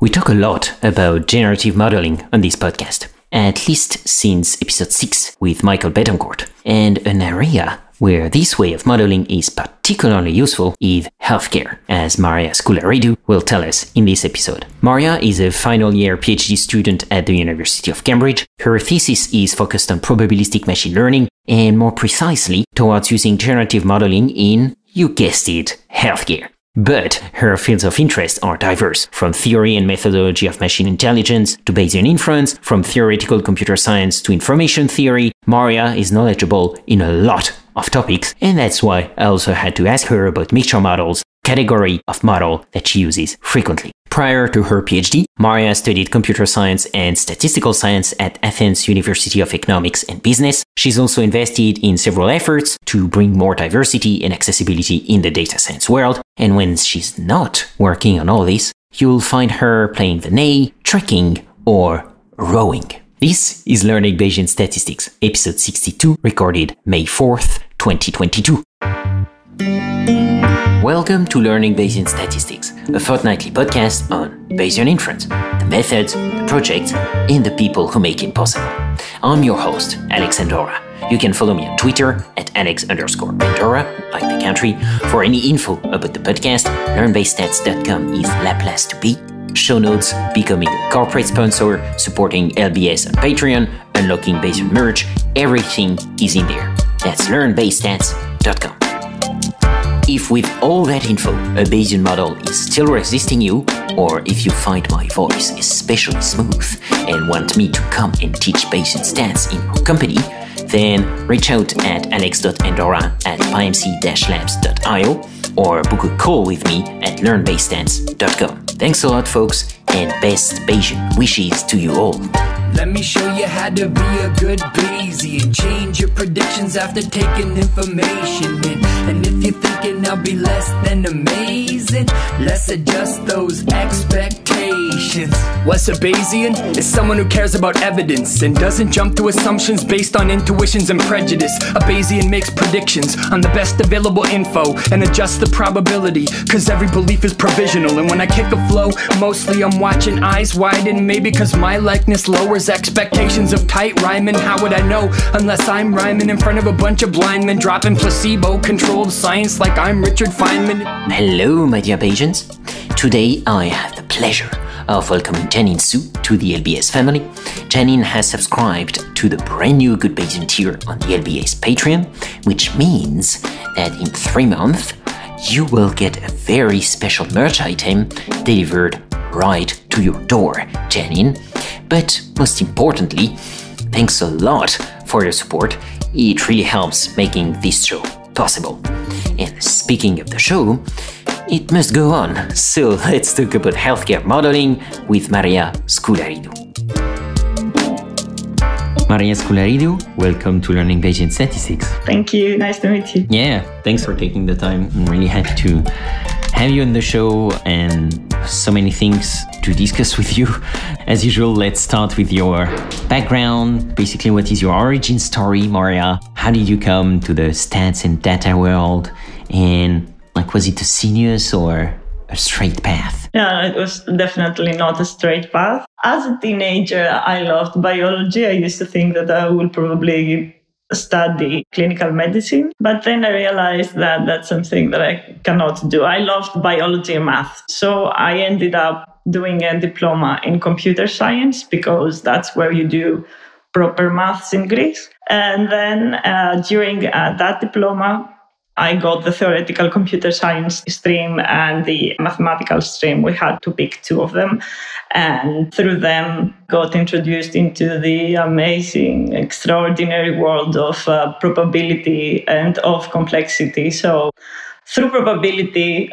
We talk a lot about generative modeling on this podcast, at least since episode 6 with Michael Betancourt, and an area where this way of modeling is particularly useful is healthcare, as Maria Skoularidou will tell us in this episode. Maria is a final year PhD student at the University of Cambridge. Her thesis is focused on probabilistic machine learning and more precisely towards using generative modeling in, you guessed it, healthcare. But her fields of interest are diverse, from theory and methodology of machine intelligence to Bayesian inference, from theoretical computer science to information theory. Maria is knowledgeable in a lot of topics, and that's why I also had to ask her about mixture models, category of model that she uses frequently. Prior to her PhD, Maria studied computer science and statistical science at Athens University of Economics and Business. She's also invested in several efforts to bring more diversity and accessibility in the data science world. And when she's not working on all this, you'll find her playing the ney, trekking, or rowing. This is Learning Bayesian Statistics, episode 62, recorded May 4th, 2022. Welcome to Learning Bayesian Statistics, a fortnightly podcast on Bayesian inference, the methods, the projects, and the people who make it possible. I'm your host, Alex Andorra. You can follow me on Twitter at Alex underscore Andorra, like the country. For any info about the podcast, learnbayesstats.com is Laplace to be. Show notes, becoming a corporate sponsor, supporting LBS on Patreon, unlocking Bayesian merch, everything is in there. That's learnbayesstats.com. If with all that info, a Bayesian model is still resisting you, or if you find my voice especially smooth and want me to come and teach Bayesian stats in your company, then reach out at alex.andorra at pymc-labs.io or book a call with me at learnbayesstats.com. Thanks a lot, folks, and best Bayesian wishes to you all. Let me show you how to be a good Bayesian. Change your predictions after taking information in. And if you're thinking I'll be less than amazing, let's adjust those expectations. What's a Bayesian? Is someone who cares about evidence and doesn't jump to assumptions based on intuitions and prejudice. A Bayesian makes predictions on the best available info and adjusts the probability, cause every belief is provisional. And when I kick a flow, mostly I'm watching eyes widen, maybe cause my likeness lowers expectations of tight rhyming. How would I know unless I'm rhyming in front of a bunch of blind men dropping placebo controlled science like I'm Richard Feynman? Hello, my dear Bayesians. Today I have the pleasure of welcoming Janine Su to the LBS family. Janine has subscribed to the brand new Good Bayesian tier on the LBS Patreon, which means that in three months you will get a very special merch item delivered right to your door, Janine. But most importantly, thanks a lot for your support. It really helps making this show possible. And speaking of the show, it must go on. So let's talk about healthcare modeling with Maria Skoularidou. Maria Skoularidou, welcome to Learning Bayesian Statistics. Thank you. Nice to meet you. Yeah, thanks for taking the time. I'm really happy to have you on the show and so many things to discuss with you. As usual, let's start with your background. Basically, what is your origin story, Maria? How did you come to the stats and data world? And like, was it a sinuous or a straight path? Yeah, it was definitely not a straight path. As a teenager, I loved biology. I used to think that I would probably study clinical medicine. But then I realized that that's something that I cannot do. I loved biology and math. So I ended up doing a diploma in computer science because that's where you do proper maths in Greece. And then uh, during uh, that diploma, I got the theoretical computer science stream and the mathematical stream. We had to pick two of them. And through them, got introduced into the amazing, extraordinary world of uh, probability and of complexity. So, through probability,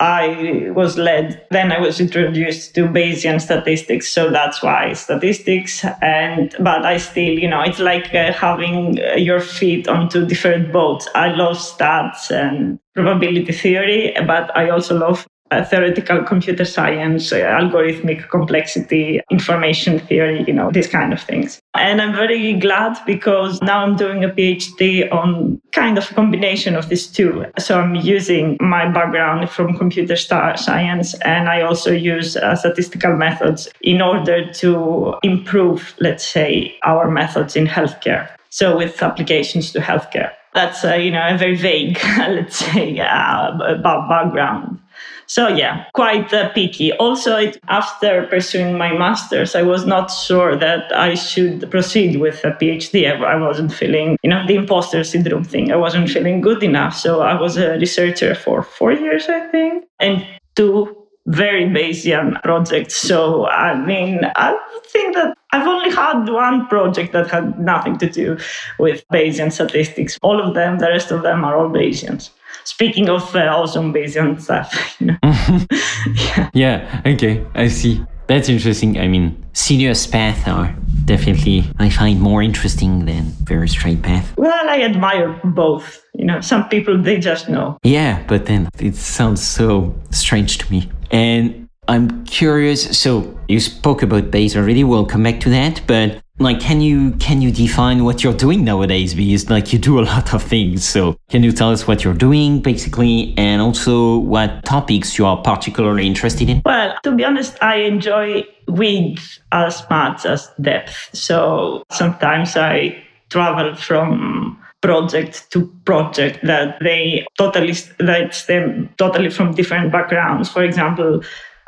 I was led, then I was introduced to Bayesian statistics. So that's why statistics. And, but I still, you know, it's like uh, having uh, your feet on two different boats. I love stats and probability theory, but I also love theoretical computer science, uh, algorithmic complexity, information theory, you know, these kind of things. And I'm very glad because now I'm doing a PhD on kind of a combination of these two. So I'm using my background from computer science and I also use uh, statistical methods in order to improve, let's say, our methods in healthcare. So with applications to healthcare. That's, uh, you know, a very vague, let's say, uh, background. So yeah, quite uh, picky. Also, it, after pursuing my master's, I was not sure that I should proceed with a PhD. I, I wasn't feeling, you know, the imposter syndrome thing. I wasn't feeling good enough. So I was a researcher for four years, I think, and two very Bayesian projects. So I mean, I think that I've only had one project that had nothing to do with Bayesian statistics. All of them, the rest of them are all Bayesians speaking of uh, awesome Bayesian stuff. You know? yeah. yeah, okay, I see. That's interesting. I mean, serious paths are definitely, I find, more interesting than very straight path. Well, I admire both. You know, some people, they just know. Yeah, but then it sounds so strange to me. And I'm curious. So you spoke about Bayes already. We'll come back to that. But like can you can you define what you're doing nowadays? Because like you do a lot of things. So can you tell us what you're doing basically and also what topics you are particularly interested in? Well to be honest i enjoy width as much as depth. So sometimes i travel from project to project that they totally that's them totally from different backgrounds. For example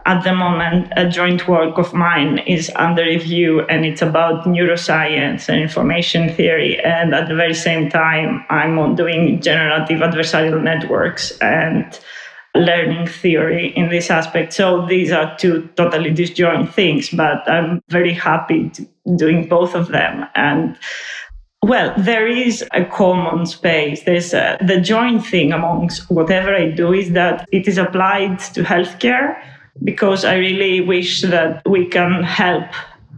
at the moment, a joint work of mine is under review and it's about neuroscience and information theory. And at the very same time, I'm doing generative adversarial networks and learning theory in this aspect. So these are two totally disjoint things, but I'm very happy doing both of them. And well, there is a common space. There's a, the joint thing amongst whatever I do is that it is applied to healthcare because I really wish that we can help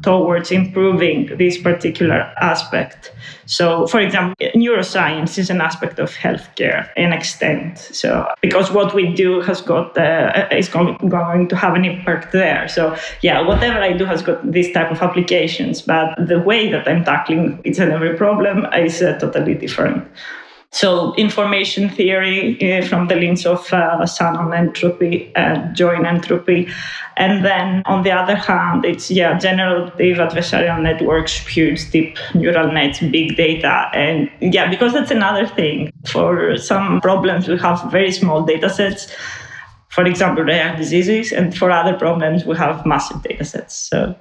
towards improving this particular aspect. So, for example, neuroscience is an aspect of healthcare in extent. So, because what we do has got uh, is going, to have an impact there. So, yeah, whatever I do has got this type of applications, but the way that I'm tackling each and every problem is uh, totally different. So information theory uh, from the lens of uh, Shannon entropy and joint entropy. And then on the other hand, it's yeah, generative adversarial networks, huge deep neural nets, big data. And yeah, because that's another thing. For some problems, we have very small data sets. For example, rare diseases, and for other problems, we have massive data sets. So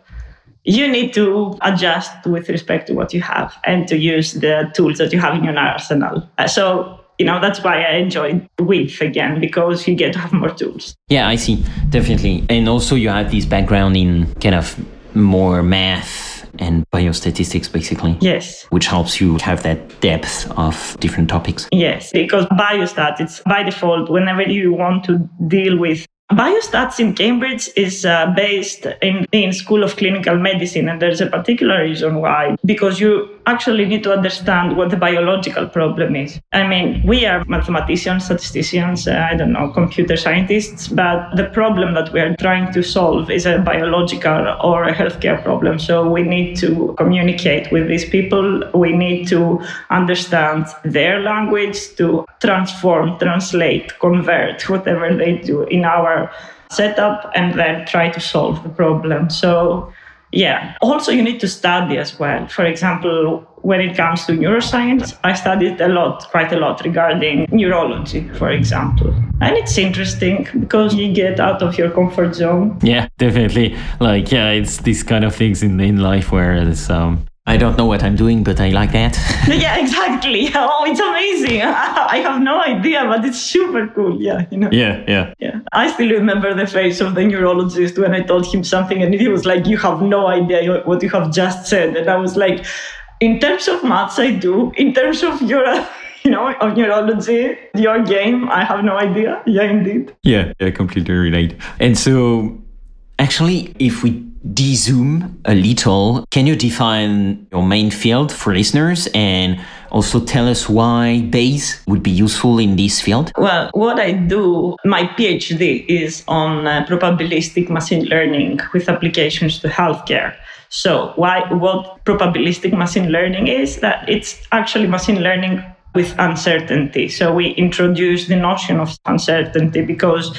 you need to adjust with respect to what you have and to use the tools that you have in your arsenal. Uh, so, you know, that's why I enjoy width again, because you get to have more tools. Yeah, I see. Definitely. And also, you have this background in kind of more math and biostatistics, basically. Yes. Which helps you have that depth of different topics. Yes, because biostat, it's by default, whenever you want to deal with Biostats in Cambridge is uh, based in, in School of Clinical Medicine, and there's a particular reason why. Because you actually need to understand what the biological problem is. I mean, we are mathematicians, statisticians, uh, I don't know, computer scientists, but the problem that we are trying to solve is a biological or a healthcare problem. So we need to communicate with these people. We need to understand their language to transform, translate, convert whatever they do in our setup and then try to solve the problem. So yeah. Also, you need to study as well. For example, when it comes to neuroscience, I studied a lot, quite a lot regarding neurology, for example. And it's interesting because you get out of your comfort zone. Yeah, definitely. Like, yeah, it's these kind of things in, in life where it's, um, I don't know what I'm doing, but I like that. yeah, exactly. Oh, it's amazing. I have no idea, but it's super cool. Yeah, you know. Yeah, yeah. Yeah. I still remember the face of the neurologist when I told him something, and he was like, "You have no idea what you have just said," and I was like, "In terms of maths, I do. In terms of your." you know, of neurology, your game, I have no idea. Yeah, indeed. Yeah, I completely relate. And so Actually, if we de-zoom a little, can you define your main field for listeners and also tell us why Bayes would be useful in this field? Well, what I do, my PhD is on uh, probabilistic machine learning with applications to healthcare. So, why what probabilistic machine learning is that it's actually machine learning with uncertainty. So we introduce the notion of uncertainty because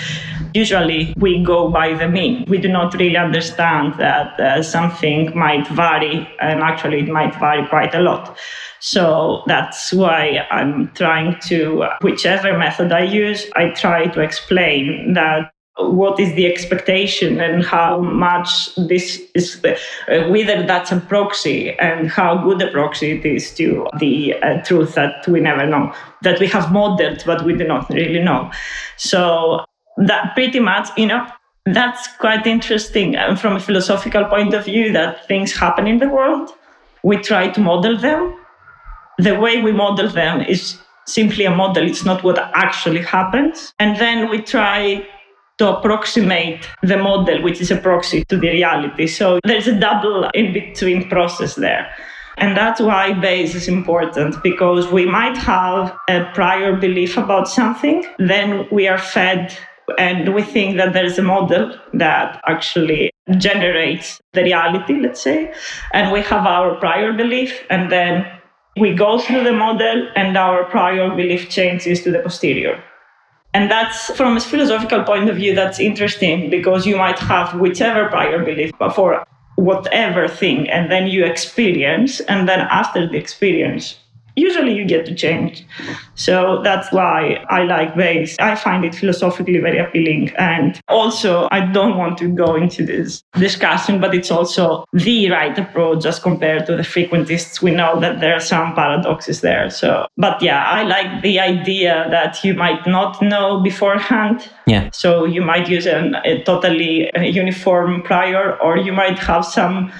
usually we go by the mean. We do not really understand that uh, something might vary, and actually it might vary quite a lot. So that's why I'm trying to, whichever method I use, I try to explain that what is the expectation and how much this is uh, whether that's a proxy and how good a proxy it is to the uh, truth that we never know that we have modeled but we do not really know. So that pretty much you know that's quite interesting. And from a philosophical point of view that things happen in the world. We try to model them. The way we model them is simply a model. It's not what actually happens. And then we try to approximate the model, which is a proxy to the reality. So there's a double in between process there. And that's why Bayes is important because we might have a prior belief about something, then we are fed and we think that there's a model that actually generates the reality, let's say, and we have our prior belief, and then we go through the model, and our prior belief changes to the posterior. And that's from a philosophical point of view, that's interesting because you might have whichever prior belief for whatever thing, and then you experience, and then after the experience, usually you get to change. So that's why I like Bayes. I find it philosophically very appealing. And also, I don't want to go into this discussion, but it's also the right approach as compared to the frequentists. We know that there are some paradoxes there. So, but yeah, I like the idea that you might not know beforehand. Yeah. So you might use an, a totally uh, uniform prior, or you might have some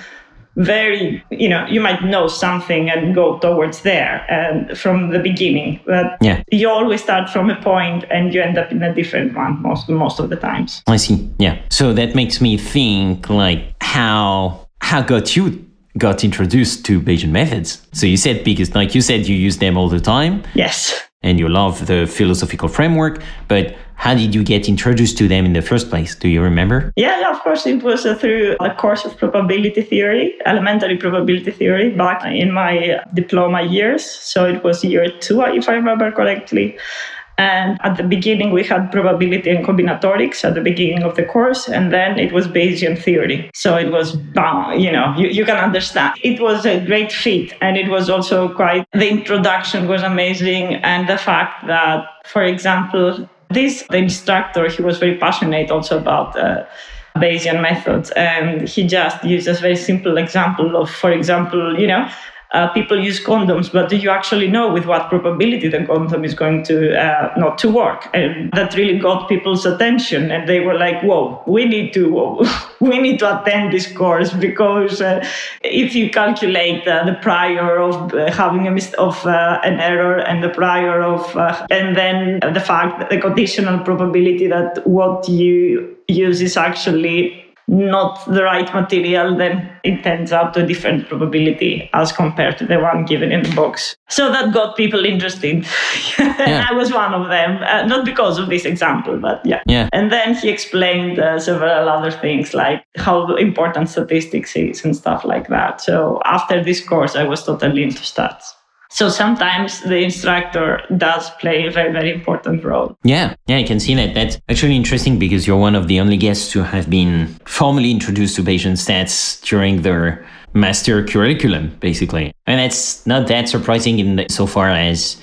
very you know you might know something and go towards there and from the beginning but yeah. you always start from a point and you end up in a different one most most of the times. I see. Yeah. So that makes me think like how how got you got introduced to bayesian methods? So you said because like you said you use them all the time. Yes and you love the philosophical framework but how did you get introduced to them in the first place? Do you remember? Yeah, yeah of course. It was uh, through a course of probability theory, elementary probability theory, back in my diploma years. So it was year two, if I remember correctly. And at the beginning, we had probability and combinatorics at the beginning of the course, and then it was Bayesian theory. So it was, you know, you, you can understand. It was a great fit, and it was also quite, the introduction was amazing. And the fact that, for example, this, the instructor, he was very passionate also about uh, Bayesian methods. And he just used a very simple example of, for example, you know, uh, people use condoms, but do you actually know with what probability the condom is going to uh, not to work? And that really got people's attention, and they were like, "Whoa, we need to we need to attend this course because uh, if you calculate uh, the prior of uh, having a mis- of uh, an error and the prior of and then the fact the conditional probability that what you use is actually not the right material, then it turns out to a different probability as compared to the one given in the box. So that got people interested. Yeah. I was one of them, uh, not because of this example, but yeah. yeah. And then he explained uh, several other things like how important statistics is and stuff like that. So after this course, I was totally into stats. So sometimes the instructor does play a very, very important role. Yeah, yeah, I can see that. That's actually interesting because you're one of the only guests who have been formally introduced to Bayesian stats during their master curriculum, basically. And it's not that surprising in so far as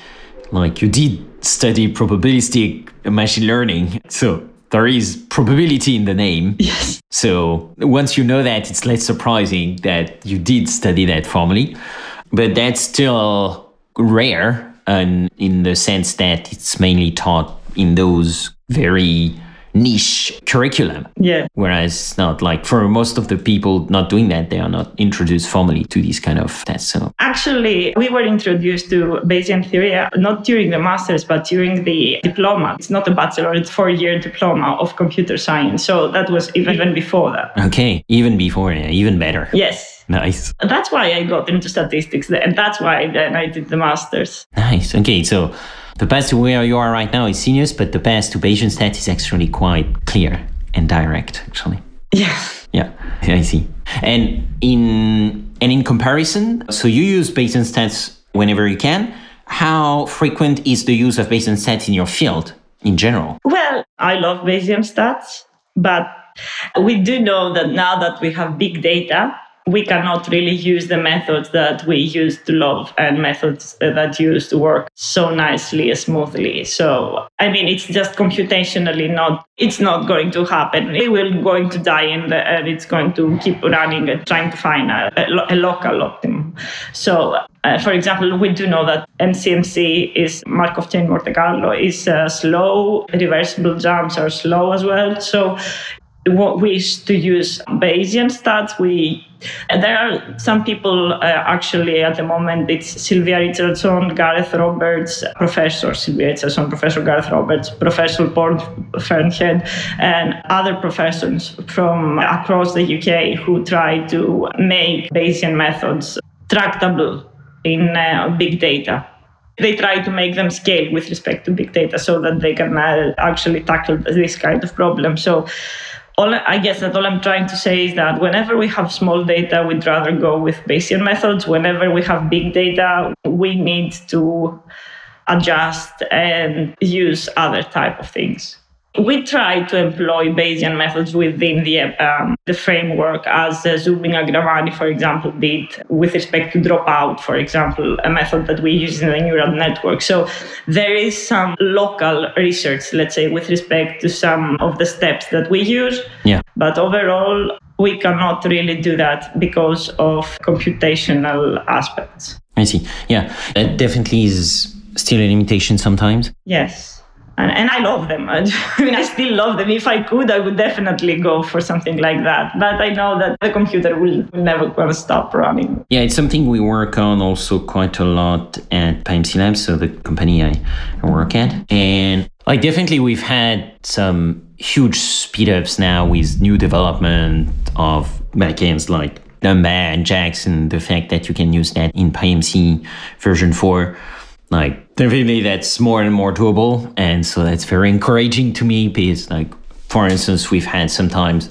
like you did study probabilistic machine learning. So there is probability in the name. Yes. So once you know that, it's less surprising that you did study that formally but that's still rare and in the sense that it's mainly taught in those very niche curriculum. Yeah. Whereas not like for most of the people not doing that, they are not introduced formally to these kind of tests. So Actually, we were introduced to Bayesian theory uh, not during the master's, but during the diploma. It's not a bachelor, it's four-year diploma of computer science. So that was even, even before that. okay, even before, yeah, even better. Yes. Nice. That's why I got into statistics, and that's why then I did the master's. Nice. Okay, so the path to where you are right now is Senius, but the path to Bayesian stat is actually quite clear and direct, actually. Yeah. Yeah, I see. And in and in comparison, so you use Bayesian stats whenever you can. How frequent is the use of Bayesian stats in your field in general? Well, I love Bayesian stats, but we do know that now that we have big data, we cannot really use the methods that we used to love and methods that used to work so nicely smoothly so i mean it's just computationally not it's not going to happen it will going to die in the, and it's going to keep running and trying to find a, a, a local optimum so uh, for example, we do know that MCMC is Markov chain Monte Carlo is uh, slow. Reversible jumps are slow as well. So used to use Bayesian stats. We there are some people uh, actually at the moment. It's Sylvia Richardson, Gareth Roberts, Professor Sylvia Richardson, Professor Gareth Roberts, Professor Paul Fearnhead, and other professors from across the UK who try to make Bayesian methods tractable in uh, big data they try to make them scale with respect to big data so that they can uh, actually tackle this kind of problem. So all I guess that all I'm trying to say is that whenever we have small data, we'd rather go with Bayesian methods. Whenever we have big data, we need to adjust and use other type of things. We try to employ Bayesian methods within the, um, the framework, as uh, Zoubin Ghahramani, for example, did with respect to dropout, for example, a method that we use in the neural network. So there is some local research, let's say, with respect to some of the steps that we use. Yeah. But overall, we cannot really do that because of computational aspects. I see. Yeah, that definitely is still a limitation sometimes. Yes. And, and I love them. I mean, I still love them. If I could, I would definitely go for something like that. But I know that the computer will, will never to stop running. Yeah, it's something we work on also quite a lot at PyMC Labs, so the company I work at. And like definitely we've had some huge speed ups now with new development of backends like Numba and Jax and the fact that you can use that in PyMC version 4 like definitely that's more and more doable. And so that's very encouraging to me because like for instance we've had sometimes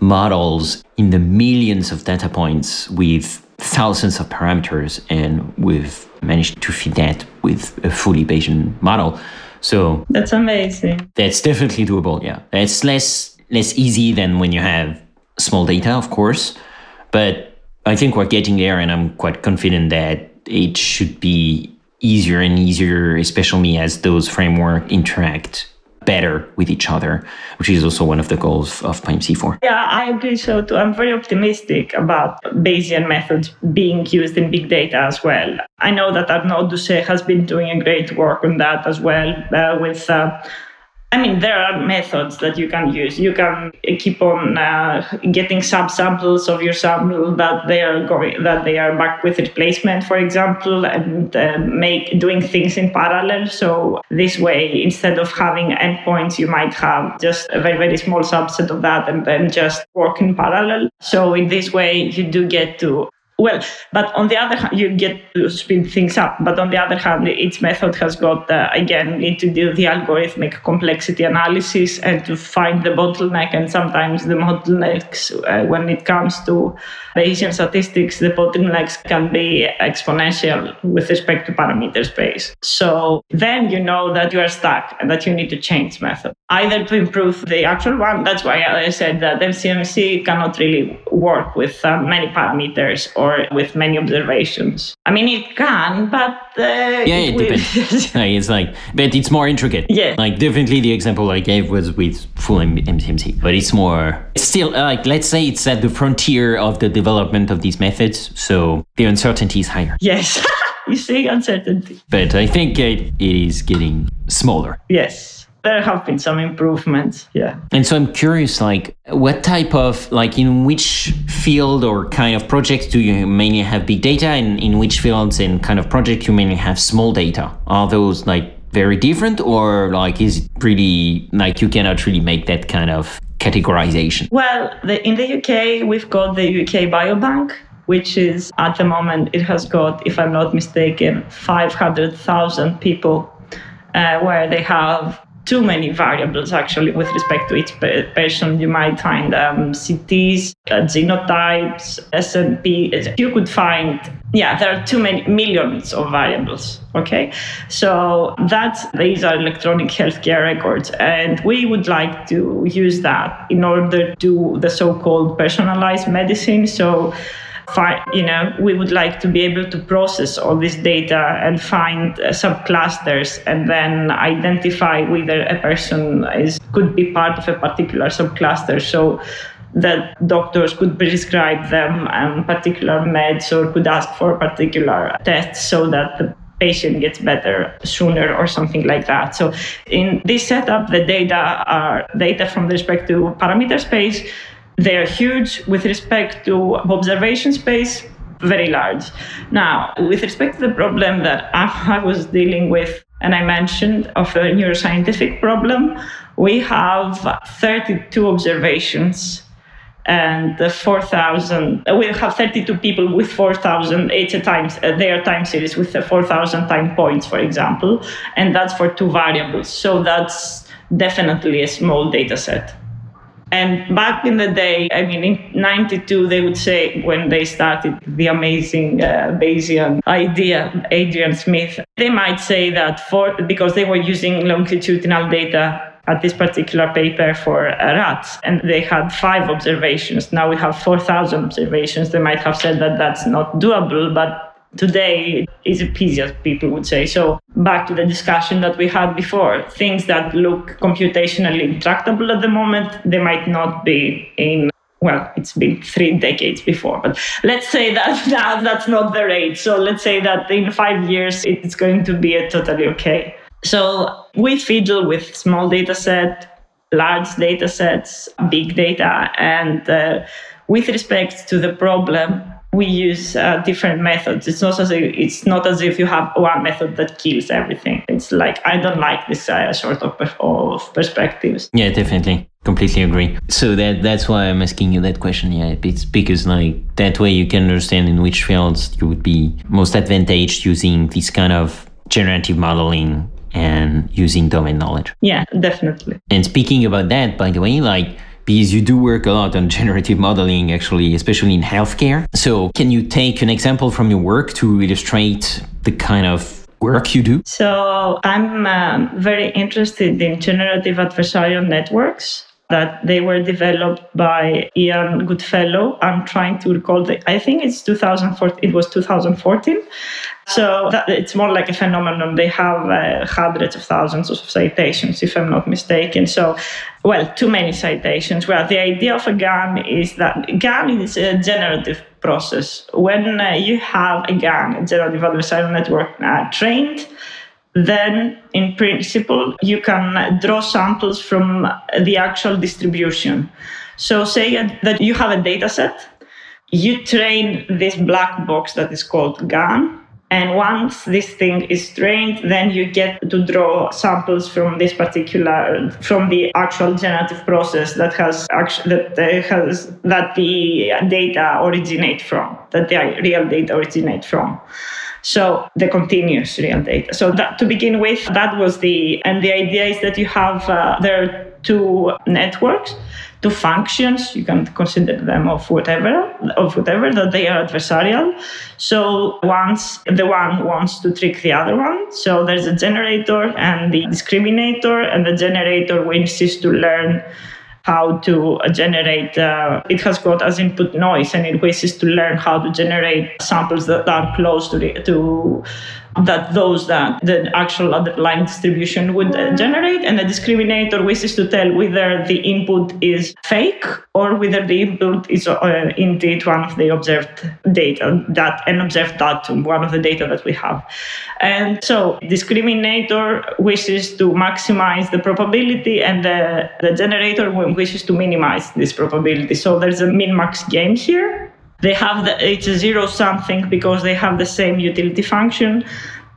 models in the millions of data points with thousands of parameters and we've managed to feed that with a fully bayesian model. So that's amazing. that's definitely doable yeah. It's less less easy than when you have small data of course. But i think we're getting there and i'm quite confident that it should be easier and easier, especially as those framework interact better with each other, which is also one of the goals of PyMC4. Yeah, I agree so too. I'm very optimistic about Bayesian methods being used in big data as well. I know that Arnaud Doucet has been doing a great work on that as well uh, with uh, I mean, there are methods that you can use. You can keep on uh, getting subsamples of your sample that they are going that they are back with replacement, for example, and uh, make doing things in parallel. So this way, instead of having endpoints, you might have just a very very small subset of that, and then just work in parallel. So in this way, you do get to well, but on the other hand, you get to speed things up. But on the other hand, each method has got, uh, again, need to do the algorithmic complexity analysis and to find the bottleneck. And sometimes the bottlenecks, uh, when it comes to Bayesian statistics, the bottlenecks can be exponential with respect to parameter space. So then you know that you are stuck and that you need to change method, either to improve the actual one. That's why I said that MCMC cannot really work with uh, many parameters or or with many observations. I mean, it can, but uh, yeah, it, depends. like, it's like, but it's more intricate. Yeah, like definitely the example I gave was with full MCMC, but it's more. It's still like let's say it's at the frontier of the development of these methods, so the uncertainty is higher. Yes, you see uncertainty. But I think it, it is getting smaller. Yes. There have been some improvements. Yeah. And so I'm curious, like, what type of, like, in which field or kind of projects do you mainly have big data, and in which fields and kind of project you mainly have small data? Are those like very different, or like is it pretty like you cannot really make that kind of categorization? Well, the, in the UK, we've got the UK Biobank, which is at the moment, it has got, if I'm not mistaken, 500,000 people uh, where they have too many variables actually with respect to each patient. You might find um, CTs, uh, genotypes, SNP. You could find, yeah, there are too many millions of variables. Okay, so that's these are electronic healthcare records, and we would like to use that in order to the so-called personalized medicine. So you know, we would like to be able to process all this data and find uh, subclusters and then identify whether a person is could be part of a particular subcluster. So that doctors could prescribe them um, particular meds or could ask for particular tests so that the patient gets better sooner or something like that. So in this setup, the data are data from the respective parameter space they are huge with respect to observation space, very large. Now, with respect to the problem that I was dealing with, and I mentioned of a neuroscientific problem, we have 32 observations and 4,000. We have 32 people with 4,000. It's a time, their time series with 4,000 time points, for example, and that's for two variables. So that's definitely a small data set. And back in the day, I mean, in 92, they would say when they started the amazing uh, Bayesian idea, Adrian Smith, they might say that for because they were using longitudinal data at this particular paper for uh, rats and they had five observations. Now we have 4000 observations. They might have said that that's not doable but today is as people would say. So back to the discussion that we had before, things that look computationally intractable at the moment, they might not be in well, it's been three decades before, but let's say that now that's not the rate. So let's say that in five years it's going to be a totally okay. So we fiddle with small data set, large data sets, big data, and uh, with respect to the problem, we use uh, different methods. It's not as if it's not as if you have one method that kills everything. It's like I don't like this uh, sort of, of perspectives. Yeah, definitely, completely agree. So that that's why I'm asking you that question. Yeah, it's because like that way you can understand in which fields you would be most advantaged using this kind of generative modeling and using domain knowledge. Yeah, definitely. And speaking about that, by the way, like because you do work a lot on generative modeling, actually, especially in healthcare. So, can you take an example from your work to illustrate the kind of work you do? So, I'm um, very interested in generative adversarial networks that they were developed by Ian Goodfellow. I'm trying to recall the, I think it's 2014, it was 2014. So that, it's more like a phenomenon. They have uh, hundreds of thousands of citations, if I'm not mistaken. So, well, too many citations. Well, the idea of a GAN is that GAN is a generative process. When uh, you have a GAN, a generative adversarial network uh, trained, then in principle you can draw samples from the actual distribution. So say that you have a data set, you train this black box that is called GAN, and once this thing is trained, then you get to draw samples from this particular, from the actual generative process that has that uh, has that the data originate from, that the real data originate from. So the continuous real data. So that to begin with, that was the and the idea is that you have uh, there are two networks, two functions. You can consider them of whatever of whatever that they are adversarial. So once the one wants to trick the other one, so there's a generator and the discriminator, and the generator wishes to learn how to generate, uh, it has got as input noise and it wishes to learn how to generate samples that are close to, the, to that those that the actual underlying distribution would uh, generate. And the discriminator wishes to tell whether the input is fake or whether the input is uh, indeed one of the observed data, that an observed datum, one of the data that we have. And so discriminator wishes to maximize the probability and the, the generator wishes to minimize this probability. So there's a min-max game here. They have the, it's a zero something because they have the same utility function.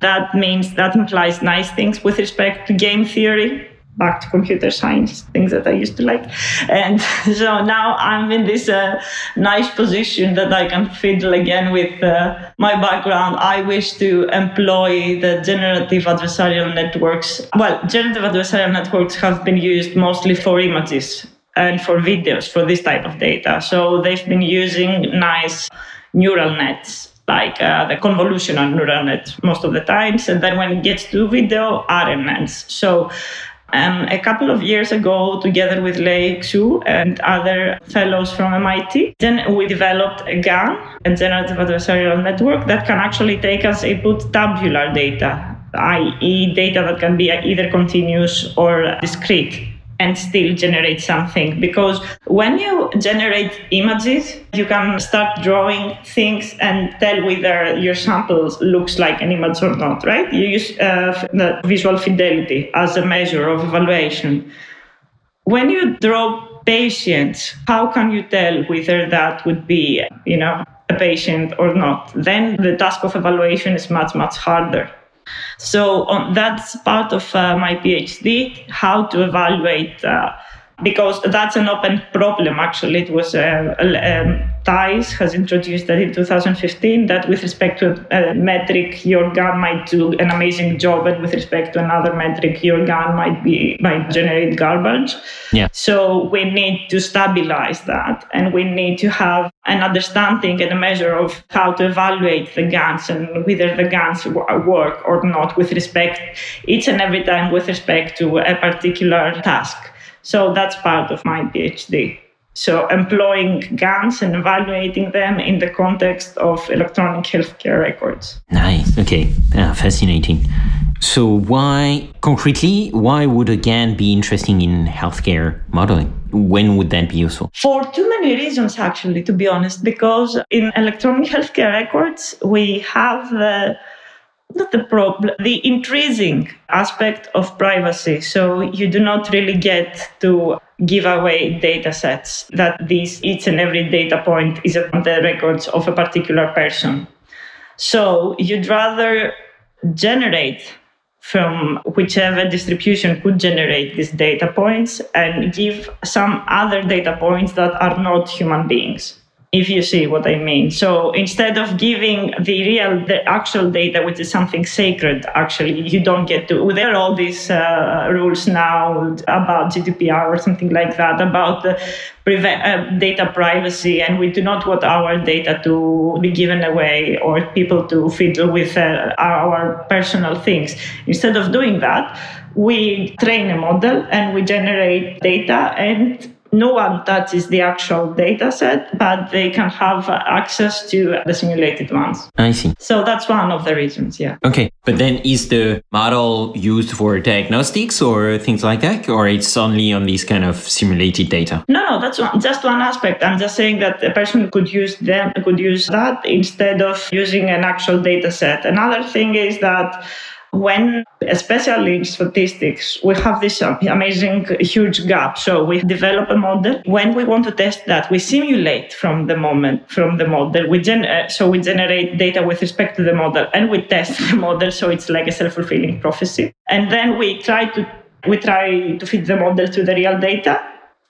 That means that implies nice things with respect to game theory back to computer science, things that I used to like. And so now I'm in this uh, nice position that I can fiddle again with uh, my background. I wish to employ the generative adversarial networks. Well, generative adversarial networks have been used mostly for images and for videos for this type of data. So they've been using nice neural nets like uh, the convolutional neural net most of the times. And then when it gets to video, RNNs. So um, a couple of years ago, together with Lei Xu and other fellows from MIT, then we developed a GAN, a generative adversarial network, that can actually take as input tabular data, i.e., data that can be either continuous or discrete and still generate something. Because when you generate images you can start drawing things and tell whether your samples looks like an image or not right? You use uh, the visual fidelity as a measure of evaluation. When you draw patients how can you tell whether that would be you know a patient or not? Then the task of evaluation is much much harder so um, that's part of uh, my PhD, how to evaluate, uh, because that's an open problem. Actually, it was uh, um, Theis has introduced that in 2015 that with respect to a metric, your GAN might do an amazing job, and with respect to another metric, your GAN might be might generate garbage. Yeah. So we need to stabilize that, and we need to have an understanding and a measure of how to evaluate the GANs and whether the GANs work or not with respect each and every time with respect to a particular task. So that's part of my PhD. So employing GANs and evaluating them in the context of electronic healthcare records. Nice. Okay. Uh, fascinating. So why, concretely, why would a GAN be interesting in healthcare modeling? When would that be useful? For too many reasons, actually, to be honest, because in electronic healthcare records, we have the not the problem, the increasing aspect of privacy. So you do not really get to give away data sets that this each and every data point is on the records of a particular person. So you'd rather generate from whichever distribution could generate these data points and give some other data points that are not human beings if you see what I mean. So instead of giving the real, the actual data, which is something sacred, actually, you don't get to. There are all these uh, rules now about GDPR or something like that, about the uh, data privacy, and we do not want our data to be given away or people to fiddle with uh, our personal things. Instead of doing that, we train a model and we generate data and no one touches the actual data set, but they can have access to the simulated ones. I see. So that's one of the reasons, yeah. Okay. But then is the model used for diagnostics or things like that? Or it's only on these kind of simulated data? No, no, that's one, just one aspect. I'm just saying that a person could use them, could use that instead of using an actual data set. Another thing is that when, especially in statistics, we have this amazing huge gap. So we develop a model. When we want to test that, we simulate from the moment from the model. We gen- uh, so we generate data with respect to the model, and we test the model. So it's like a self-fulfilling prophecy. And then we try to we try to fit the model to the real data,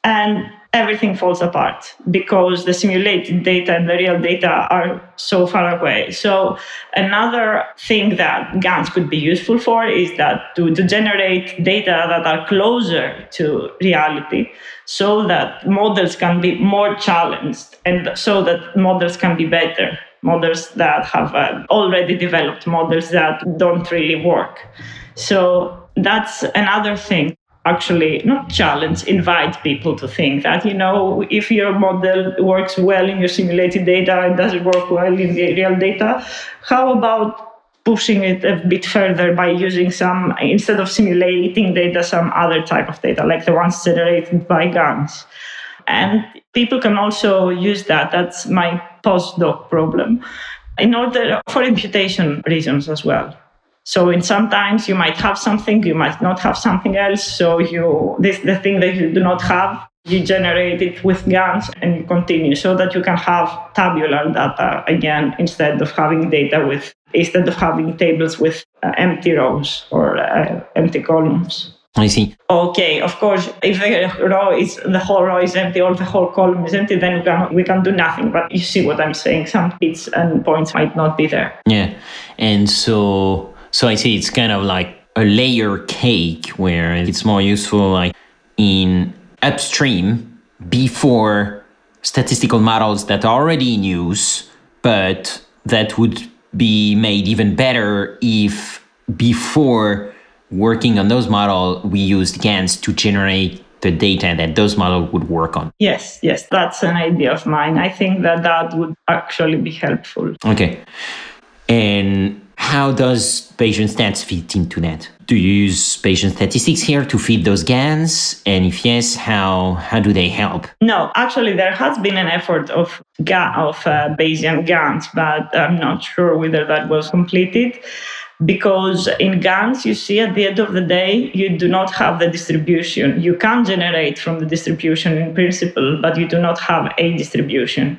and everything falls apart because the simulated data and the real data are so far away. So another thing that GANs could be useful for is that to, to generate data that are closer to reality so that models can be more challenged and so that models can be better. Models that have uh, already developed models that don't really work. So that's another thing actually not challenge invite people to think that you know if your model works well in your simulated data and doesn't work well in the real data how about pushing it a bit further by using some, instead of simulating data, some other type of data, like the ones generated by GANs. And people can also use that. That's my postdoc problem in order for imputation reasons as well. So in sometimes you might have something, you might not have something else. So you this the thing that you do not have, you generate it with GANs and you continue so that you can have tabular data again instead of having data with instead of having tables with uh, empty rows or uh, empty columns. I see. Okay, of course, if the row is the whole row is empty or the whole column is empty, then we can we can do nothing. But you see what I'm saying? Some bits and points might not be there. Yeah, and so so I see it's kind of like a layer cake where it's more useful like in upstream before statistical models that are already in use, but that would be made even better if before working on those models we used GANs to generate the data that those models would work on. Yes, yes, that's an idea of mine. I think that that would actually be helpful. Okay. And how does Bayesian stats fit into that? Do you use Bayesian statistics here to feed those GANs? And if yes, how how do they help? No, actually, there has been an effort of GA, of uh, Bayesian GANs, but I'm not sure whether that was completed because in GANs, you see at the end of the day, you do not have the distribution. You can generate from the distribution in principle, but you do not have a distribution.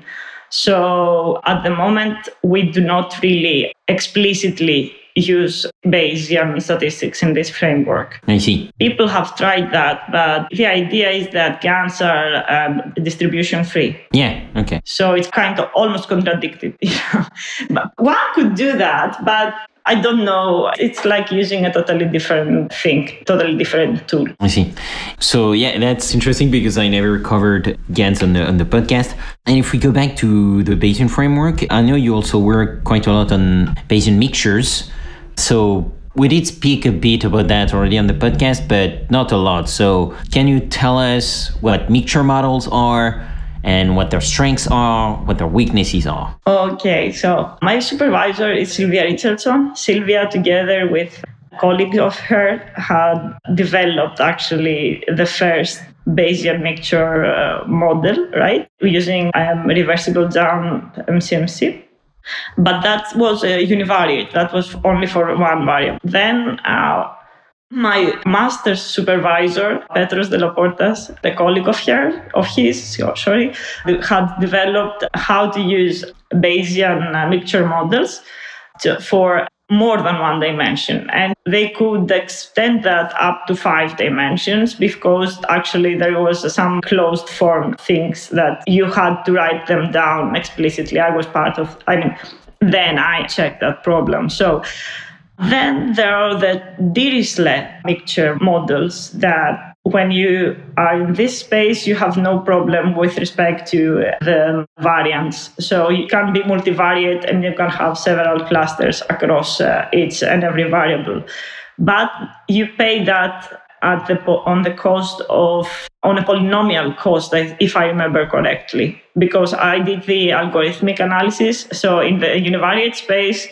So at the moment, we do not really explicitly use Bayesian statistics in this framework. I see. People have tried that, but the idea is that GANs are um, distribution free. Yeah, okay. So it's kind of almost contradicted. but one could do that, but I don't know. It's like using a totally different thing, totally different tool. I see. So yeah, that's interesting because I never covered GANs on the on the podcast. And if we go back to the Bayesian framework, I know you also work quite a lot on Bayesian mixtures. So we did speak a bit about that already on the podcast, but not a lot. So can you tell us what mixture models are? And what their strengths are, what their weaknesses are. Okay, so my supervisor is Sylvia Richardson. Sylvia, together with colleagues of her, had developed actually the first Bayesian mixture uh, model, right? Using um, reversible jump MCMC. But that was a univariate, that was only for one variable. Then uh, my master's supervisor, Petros Dellaportas, the colleague of her, of his, sorry, had developed how to use Bayesian uh, mixture models to, for more than one dimension. And they could extend that up to five dimensions because actually there was some closed form things that you had to write them down explicitly. I was part of, I mean, then I checked that problem. So then there are the Dirichlet mixture models that when you are in this space, you have no problem with respect to the variance. So you can be multivariate and you can have several clusters across uh, each and every variable. But you pay that at the on the cost of on a polynomial cost if i remember correctly because i did the algorithmic analysis so in the univariate space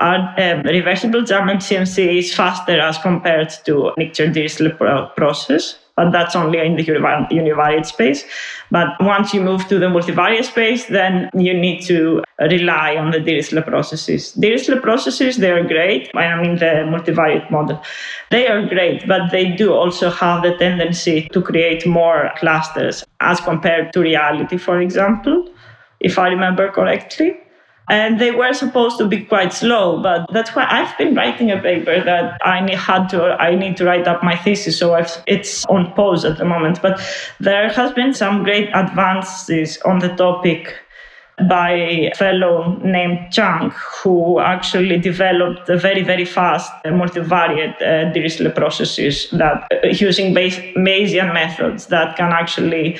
our um, reversible jump MCMC is faster as compared to mixture Dirichlet pro- process, but that's only in the univariate space. But once you move to the multivariate space, then you need to rely on the Dirichlet processes. Dirichlet processes, they are great. I mean, the multivariate model. They are great, but they do also have the tendency to create more clusters as compared to reality, for example, if I remember correctly and they were supposed to be quite slow but that's why i've been writing a paper that i had to i need to write up my thesis so I've, it's on pause at the moment but there has been some great advances on the topic by a fellow named Chang, who actually developed a very, very fast multivariate uh, Dirichlet processes that uh, using Bayesian methods that can actually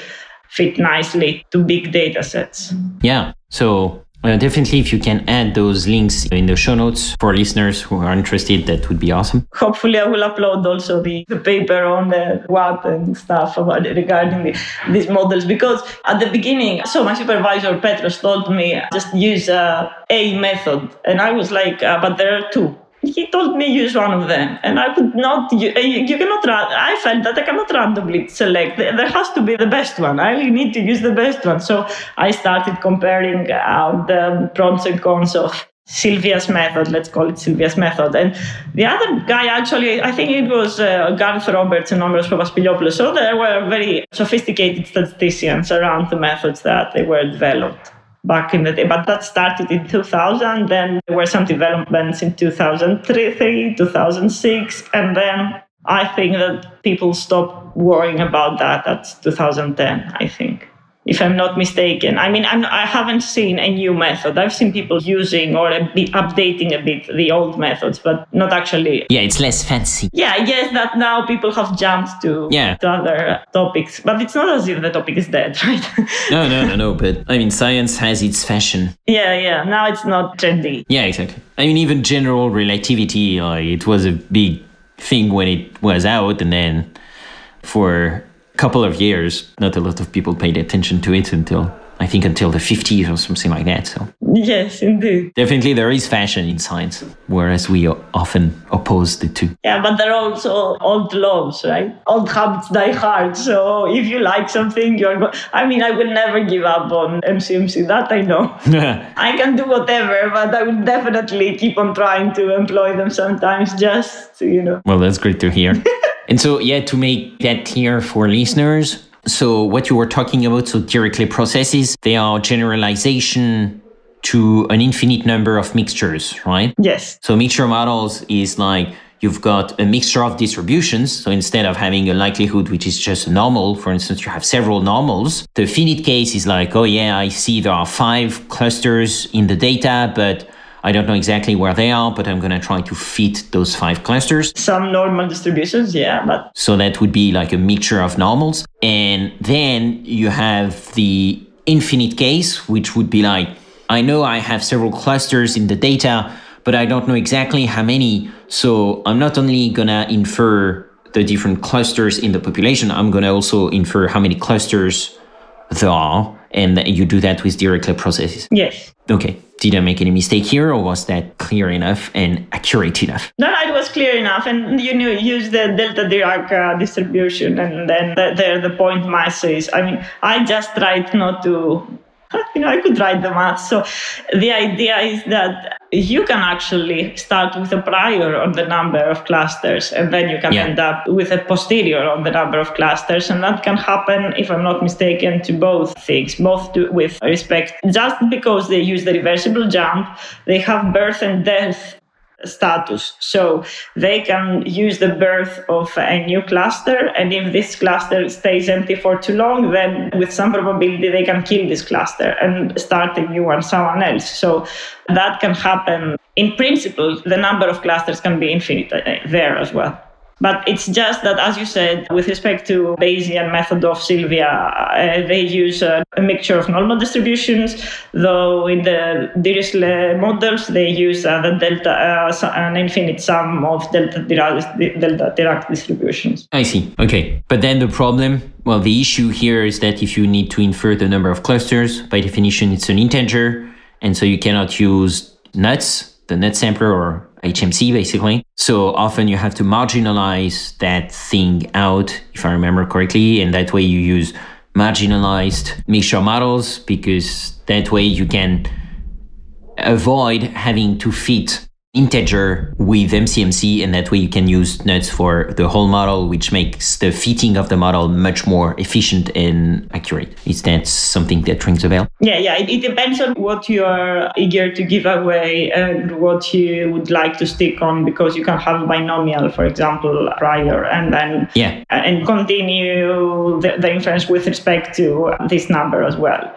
fit nicely to big data sets. Yeah. So Well, definitely, if you can add those links in the show notes for listeners who are interested, that would be awesome. Hopefully, I will upload also the, the paper on the what and stuff about regarding the, these models because at the beginning, so my supervisor Petros told me just use uh, a method, and I was like, uh, but there are two he told me use one of them and i could not you, you cannot i felt that i cannot randomly select there has to be the best one i need to use the best one so i started comparing uh, the pros and cons of Sylvia's method, let's call it Sylvia's method. And the other guy, actually, I think it was uh, Gareth Roberts and Omiros Papaspiliopoulos. So there were very sophisticated statisticians around the methods that they were developed back in the day. But that started in 2000. Then there were some developments in 2003, 2006. And then I think that people stopped worrying about that at 2010, I think if I'm not mistaken. I mean, I'm, I have not seen a new method. I've seen people using or a bit, updating a bit the old methods, but not actually. Yeah, it's less fancy. Yeah, I guess that now people have jumped to, yeah. to other topics, but it's not as if the topic is dead, right? no, no, no, no. But I mean, science has its fashion. Yeah, yeah. Now it's not trendy. Yeah, exactly. I mean, even general relativity, like, it was a big thing when it was out, and then for couple of years, not a lot of people paid attention to it until I think until the 50s or something like that. So yes, indeed. Definitely, there is fashion in science, whereas we often oppose the two. Yeah, but there are also old laws, right? Old habits die hard. So if you like something, you're. Go- I mean, I will never give up on MCMC. That I know. I can do whatever, but I will definitely keep on trying to employ them sometimes, just to, you know. Well, that's great to hear. And so, yeah, to make that clear for listeners, so what you were talking about, so Dirichlet processes, they are generalization to an infinite number of mixtures, right? Yes. So mixture models is like you've got a mixture of distributions. So instead of having a likelihood which is just a normal, for instance, you have several normals. The finite case is like, oh yeah, I see there are five clusters in the data, but I don't know exactly where they are, but I'm going to try to fit those five clusters. Some normal distributions, yeah, but so that would be like a mixture of normals. And then you have the infinite case, which would be like, I know I have several clusters in the data, but I don't know exactly how many. So I'm not only going to infer the different clusters in the population, I'm going to also infer how many clusters there are. And you do that with Dirichlet processes. Yes. Okay. Did I make any mistake here, or was that clear enough and accurate enough? No, no, it was clear enough. And you know, use the delta Dirac uh, distribution, and then the, the, the point masses. I mean, I just tried not to you know, I could write the math. So the idea is that you can actually start with a prior on the number of clusters, and then you can yeah. end up with a posterior on the number of clusters. And that can happen, if I'm not mistaken, to both things, both to, with respect, just because they use the reversible jump, they have birth and death status. So they can use the birth of a new cluster, and if this cluster stays empty for too long, then with some probability they can kill this cluster and start a new one someone else. So that can happen. In principle, the number of clusters can be infinite uh, there as well. But it's just that, as you said, with respect to Bayesian method of Sylvia, uh, they use uh, a mixture of normal distributions, though in the Dirichlet models, they use uh, the delta, uh, an infinite sum of delta Dirac, delta Dirac distributions. I see. Okay. But then the problem, well, the issue here is that if you need to infer the number of clusters, by definition, it's an integer. And so you cannot use NUTS, the nut sampler or HMC basically. So often you have to marginalize that thing out, if I remember correctly, and that way you use marginalized mixture models because that way you can avoid having to fit integer with MCMC, and that way you can use NUTS for the whole model, which makes the fitting of the model much more efficient and accurate. Is that something that rings a bell? Yeah, yeah. It, it depends on what you are eager to give away and what you would like to stick on, because you can have a binomial, for example, prior, and then yeah, and continue the, the inference with respect to this number as well.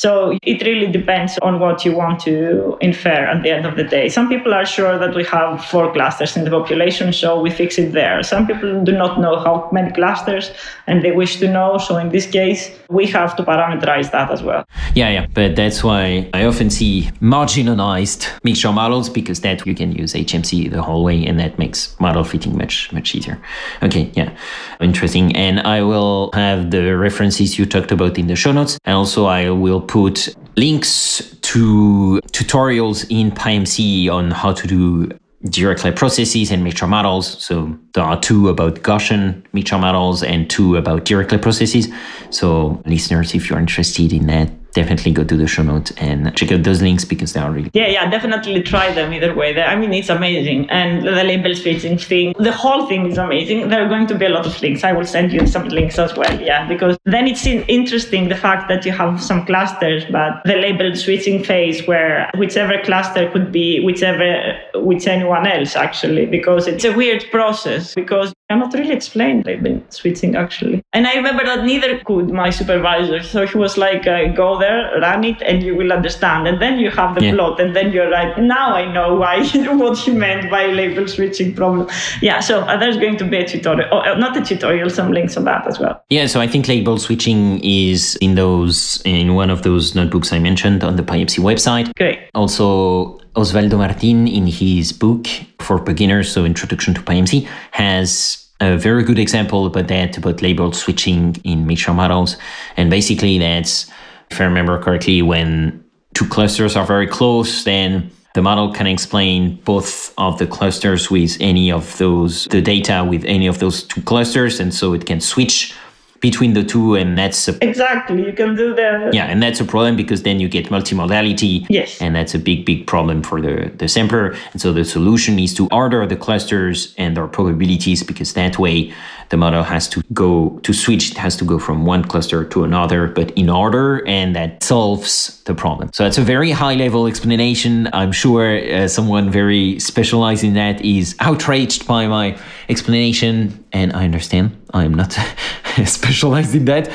So it really depends on what you want to infer at the end of the day. Some people are sure that we have four clusters in the population, so we fix it there. Some people do not know how many clusters and they wish to know. So in this case, we have to parameterize that as well. Yeah, yeah. But that's why I often see marginalized mixture models because that you can use HMC the whole way and that makes model fitting much, much easier. Okay, yeah. Interesting. And I will have the references you talked about in the show notes. And also I will put links to tutorials in PyMC on how to do Dirichlet processes and mixture models. So there are two about Gaussian mixture models and two about Dirichlet processes. So listeners, if you're interested in that, definitely go to the show notes and check out those links because they are really yeah yeah definitely try them either way. I mean it's amazing. And the label switching thing the whole thing is amazing. There are going to be a lot of links. I will send you some links as well yeah because then it's interesting the fact that you have some clusters but the label switching phase where whichever cluster could be whichever with anyone else actually because it's a weird process because cannot really explain label switching actually and i remember that neither could my supervisor so he was like uh, go there, run it, and you will understand. And then you have the yeah. plot, and then you're like, Now I know why what he meant by label switching problem. Yeah, so uh, there's going to be a tutorial, oh, not a tutorial, some links on that as well. Yeah, so I think label switching is in those in one of those notebooks I mentioned on the PyMC website. Great. Also, Osvaldo Martin, in his book for beginners, so Introduction to PyMC, has a very good example about that, about label switching in mixture models. And basically, that's if I remember correctly, when two clusters are very close, then the model can explain both of the clusters with any of those, the data with any of those two clusters. And so it can switch between the two and that's a, exactly you can do that yeah and that's a problem because then you get multimodality yes and that's a big big problem for the the sampler and so the solution is to order the clusters and their probabilities because that way the model has to go to switch, it has to go from one cluster to another, but in order, and that solves the problem. So that's a very high level explanation. I'm sure uh, someone very specialized in that is outraged by my explanation, and I understand. I'm not specialized in that,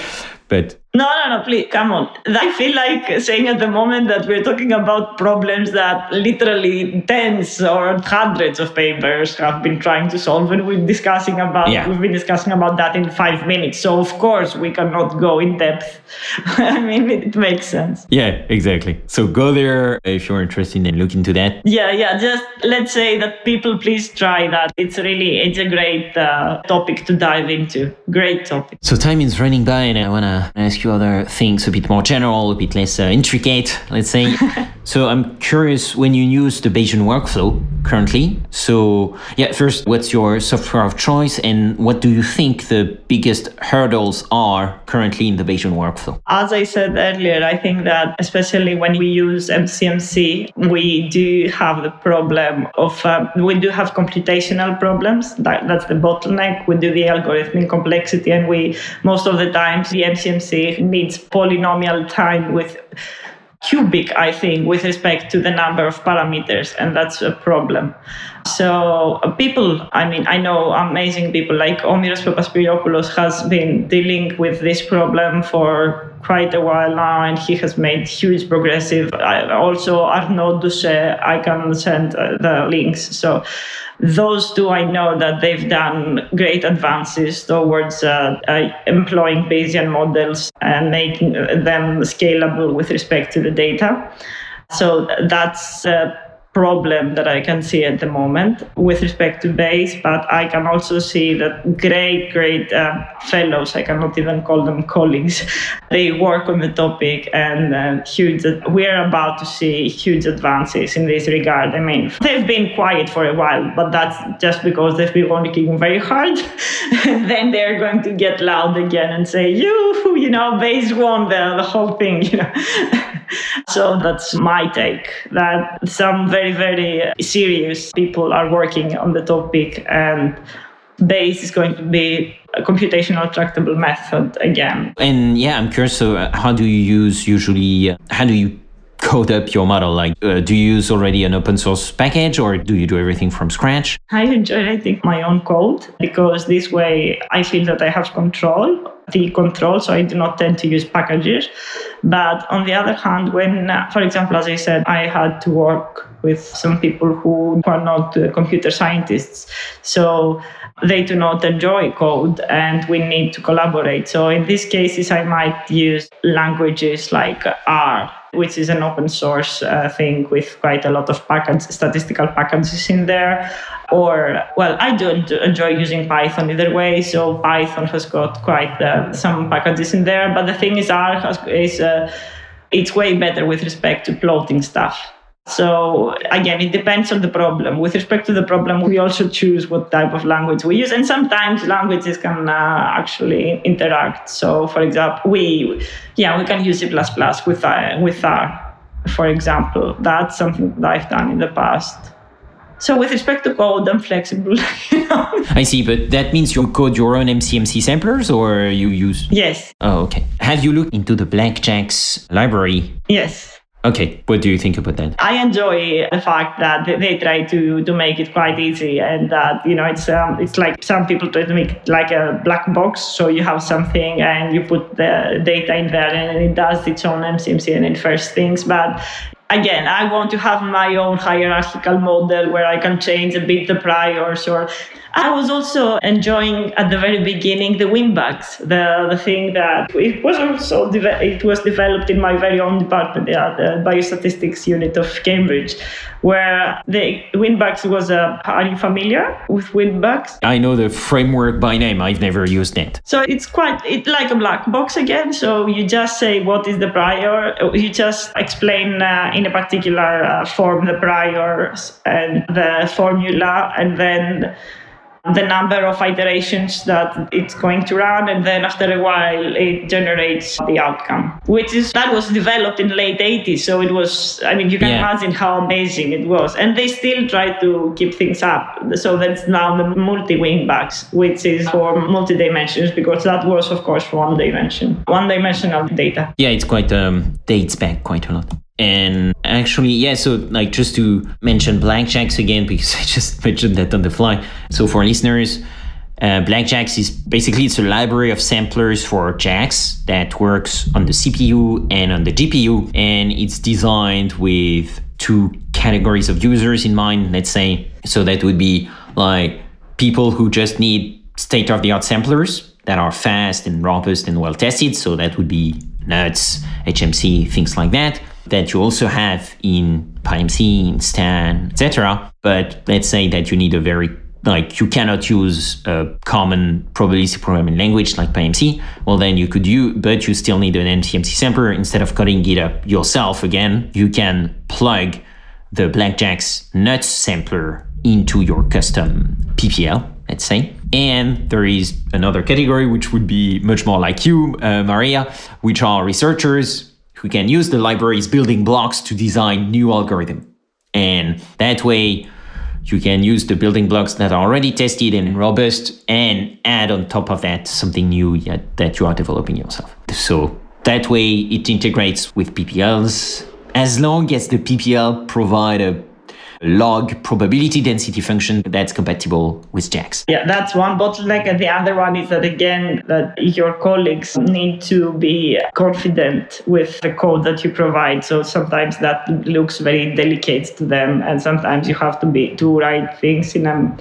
but no, no, no, please, come on. I feel like saying at the moment that we're talking about problems that literally tens or hundreds of papers have been trying to solve, and we're discussing about yeah. we've been discussing about that in five minutes. So of course we cannot go in depth. I mean, it makes sense. Yeah, exactly. So go there if you're interested and look into that. Yeah, yeah. Just let's say that people please try that. It's really it's a great uh, topic to dive into. Great topic. So time is running by, and I wanna ask you other things a bit more general, a bit less uh, intricate, let's say. so I'm curious when you use the Bayesian workflow currently. So yeah, first, what's your software of choice and what do you think the biggest hurdles are currently in the Bayesian workflow? As I said earlier, I think that especially when we use MCMC, we do have the problem of, uh, we do have computational problems. That, that's the bottleneck. We do the algorithmic complexity and we, most of the times, the MCMC needs polynomial time with cubic, I think, with respect to the number of parameters, and that's a problem. So uh, people, I mean, I know amazing people like Omiros Papaspiliopoulos has been dealing with this problem for quite a while now, and he has made huge progressive. I, also, Arnaud Doucet, I can send uh, the links. So those two, I know that they've done great advances towards uh, uh, employing Bayesian models and making them scalable with respect to the data. So that's uh, problem that I can see at the moment with respect to Bayes, but I can also see that great, great uh, fellows, I cannot even call them colleagues, they work on the topic and uh, huge, we're about to see huge advances in this regard. I mean, they've been quiet for a while, but that's just because they've been working very hard. and then they're going to get loud again and say, you, you know, Bayes won the, the whole thing, you know. so that's my take that some very, very serious people are working on the topic and Bayes is going to be a computational tractable method again. And yeah, I'm curious. So, uh, how do you use usually? Uh, how do you code up your model? Like, uh, do you use already an open source package, or do you do everything from scratch? I enjoy writing my own code because this way I feel that I have control the control, so I do not tend to use packages. But on the other hand, when, uh, for example, as I said, I had to work with some people who are not uh, computer scientists. So they do not enjoy code and we need to collaborate. So in these cases, I might use languages like R, which is an open source uh, thing with quite a lot of package, statistical packages in there. Or, well, I don't enjoy using Python either way. So Python has got quite uh, some packages in there. But the thing is, R has, is uh, it's way better with respect to plotting stuff. So again, it depends on the problem. With respect to the problem, we also choose what type of language we use, and sometimes languages can uh, actually interact. So, for example, we yeah we can use C++ with uh, with R, for example. That's something that I've done in the past. So with respect to code, I'm flexible. You know? I see, but that means you code your own MCMC samplers or you use. Yes. Oh, okay. Have you looked into the BlackJAX library? Yes. Okay, what do you think about that? I enjoy the fact that they try to, to make it quite easy, and that you know it's um, it's like some people try to make it like a black box. So you have something and you put the data in there, and it does its own MCMC and it first things. But again, I want to have my own hierarchical model where I can change a bit the priors or I was also enjoying at the very beginning the WinBUGS, the, the thing that it was also de- it was developed in my very own department, yeah, the biostatistics unit of Cambridge, where the WinBUGS was a. Are you familiar with WinBUGS? I know the framework by name. I've never used it. So it's quite it like a black box again. So you just say what is the prior. You just explain uh, in a particular uh, form the priors and the formula, and then the number of iterations that it's going to run and then after a while it generates the outcome which is that was developed in late 80s so it was i mean you can Yeah. imagine how amazing it was and they still try to keep things up so that's now the multi-wing backs which is for multi-dimensions because that was of course one dimension one dimensional data Yeah, it's quite um dates back quite a lot. And actually, yeah, so like just to mention BlackJAX again, because I just mentioned that on the fly. So for listeners, uh, Blackjacks is basically it's a library of samplers for JAX that works on the CPU and on the GPU, and it's designed with two categories of users in mind. Let's say, so that would be like people who just need state of the art samplers that are fast and robust and well tested. So that would be NUTS, HMC, things like that. That you also have in PyMC, in Stan, etc. But let's say that you need a very like you cannot use a common probability programming language like PyMC. Well, then you could use, but you still need an MCMC sampler. Instead of coding it up yourself again, you can plug the BlackJAX NUTS sampler into your custom PPL, let's say. And there is another category which would be much more like you, uh, Maria, which are researchers who can use the library's building blocks to design new algorithm. And that way, you can use the building blocks that are already tested and robust and add on top of that something new that you are developing yourself. So that way it integrates with PPLs as long as the PPL provide a log probability density function that's compatible with JAX. Yeah, that's one bottleneck. And the other one is that, again, that your colleagues need to be confident with the code that you provide. So sometimes that looks very delicate to them. And sometimes you have to be to write things in a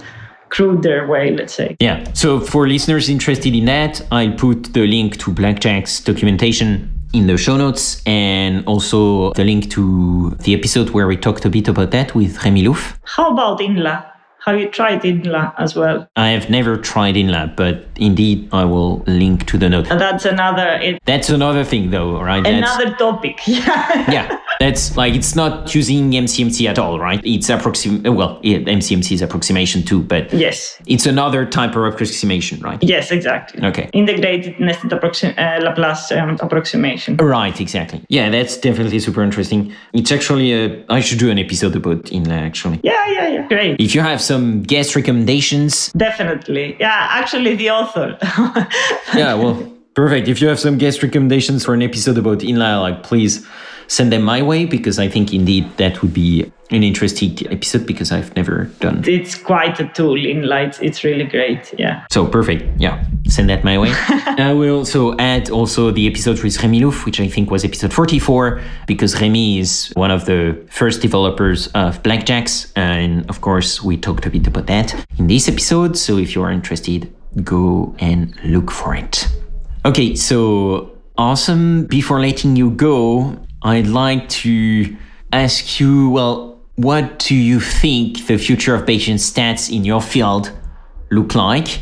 cruder way, let's say. Yeah. So for listeners interested in that, I'll put the link to BlackJAX documentation in the show notes and also the link to the episode where we talked a bit about that with Rémi Louf. How about INLA? Have you tried INLA as well? I have never tried INLA, but indeed I will link to the note. And that's another it, That's another thing though, right? That's- another topic. Yeah. yeah, that's like it's not using MCMC at all, right? It's approxim. Well, yeah, MCMC is approximation too, but yes. it's another type of approximation, right? Yes, exactly. Okay. Integrated nested approxi- uh, Laplace um, approximation. Right, exactly. Yeah, that's definitely super interesting. It's actually a. I should do an episode about INLA actually. Yeah, yeah, yeah. Great. If you have some guest recommendations, Definitely. Yeah, actually, the author. yeah, well, perfect. If you have some guest recommendations for an episode about INLA, like please send them my way because I think indeed that would be an interesting episode because I've never done. It's quite a tool in lights. It's really great. Yeah. So perfect. Yeah. Send that my way. Uh, I will also add also the episode with Rémi Louf, which I think was episode 44, because Rémi is one of the first developers of BlackJAX. And of course, we talked a bit about that in this episode. So if you are interested, go and look for it. Okay, so awesome. Before letting you go, I'd like to ask you, well, what do you think the future of Bayesian stats in your field look like?